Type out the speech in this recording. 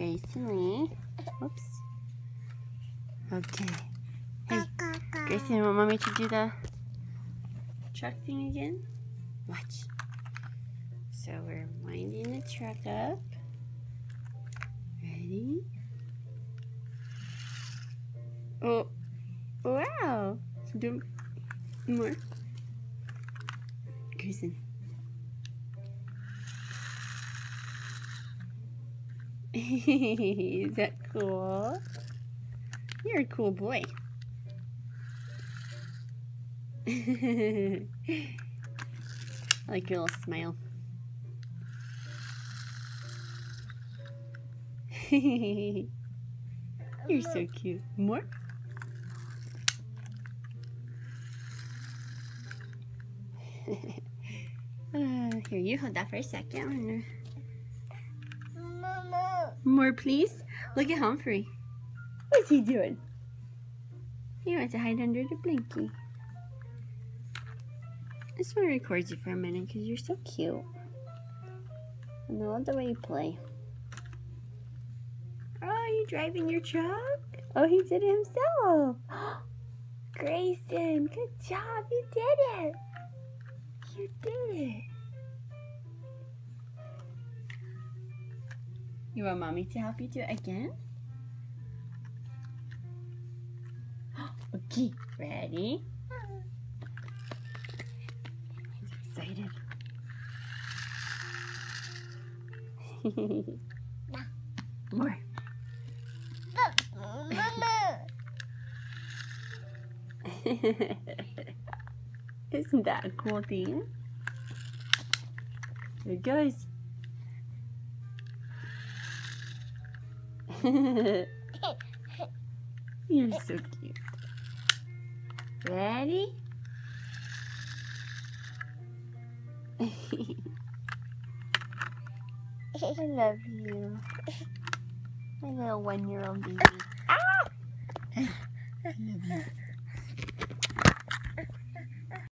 Lee. Oops. Okay. Hey, Grayson, want mommy to do the truck thing again? Watch. So we're winding the truck up. Ready? Oh, wow. Do more. Grayson. Is that cool? You're a cool boy. I like your little smile. You're so cute. More? uh, here, you hold that for a second. More, please. Look at Humphrey. What's he doing? He wants to hide under the blankie. I just want to record you for a minute because you're so cute. And I love the way you play. Oh, you driving your truck? Oh, he did it himself. Grayson, good job. You did it. You did it. You want mommy to help you do it again? okay, ready? He's excited. More. Isn't that a cool thing? There it goes. You're so cute. Ready? I love you. My little one-year-old baby. Ah! I love you.